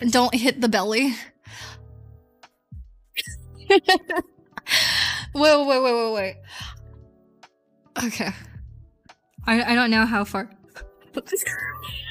Don't hit the belly. wait, wait, wait, wait, wait. Okay. I I don't know how far.